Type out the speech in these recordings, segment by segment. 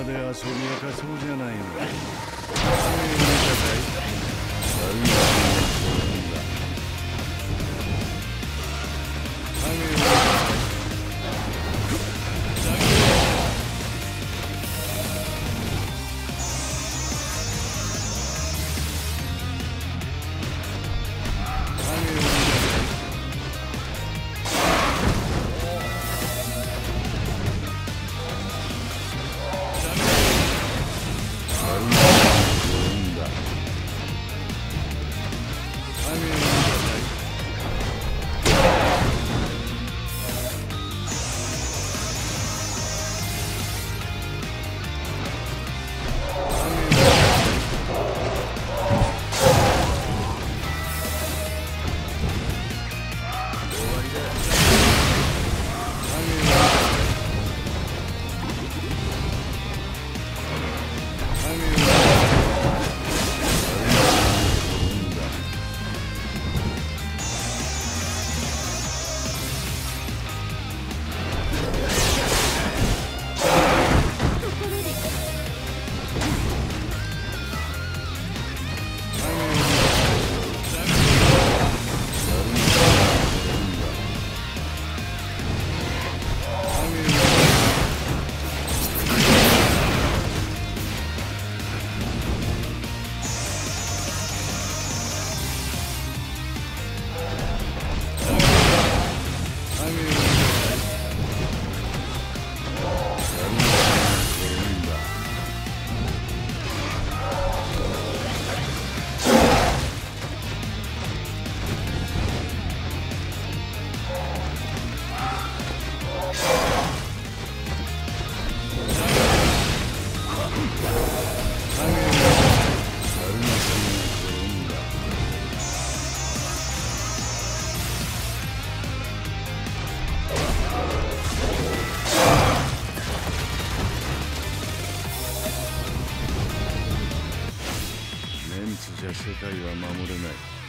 まで遊び明かそうじゃないの。世界は守れない。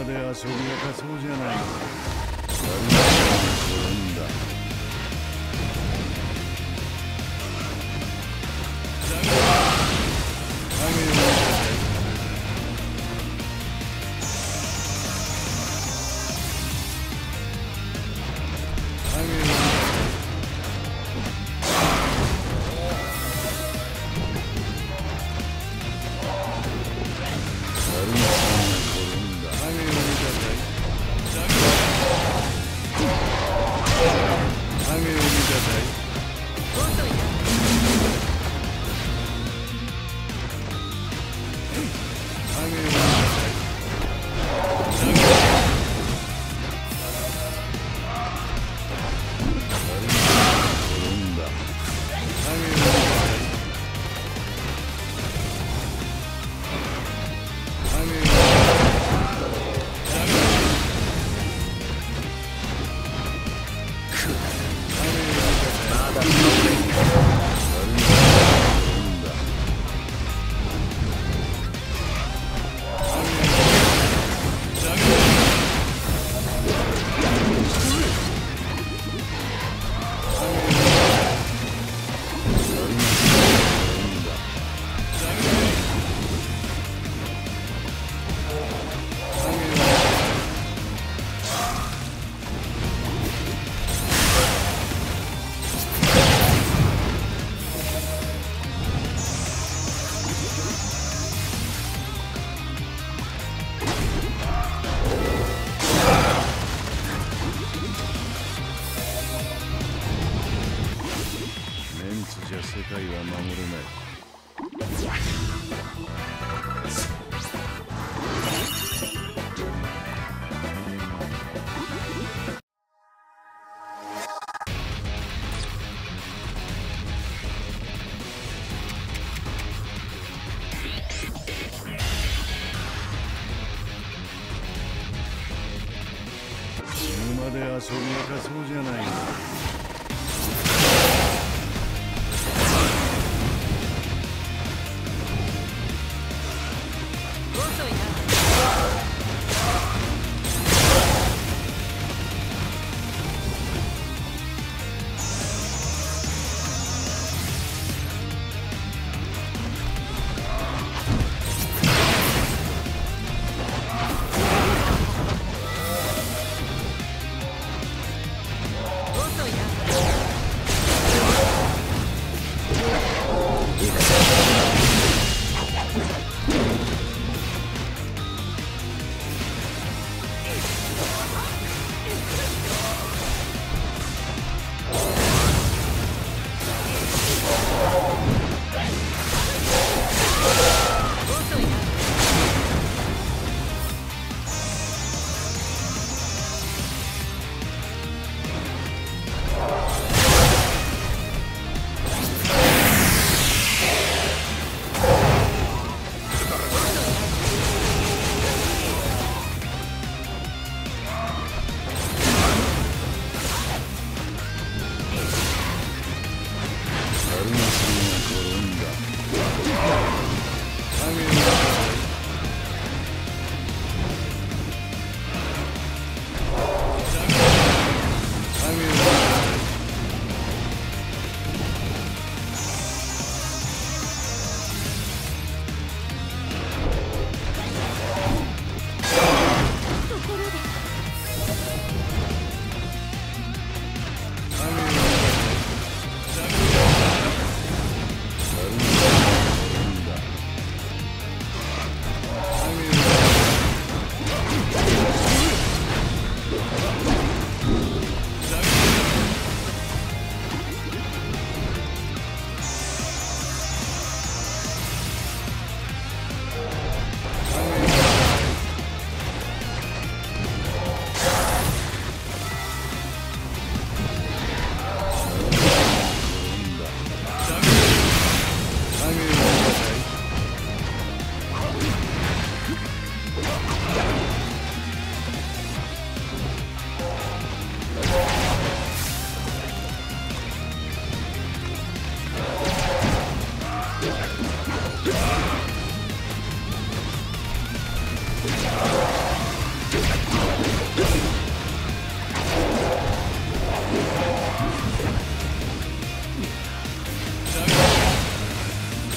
まで遊び明かそうじゃないか。ゃ世界は守れないで遊びやかそうじゃないの。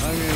아니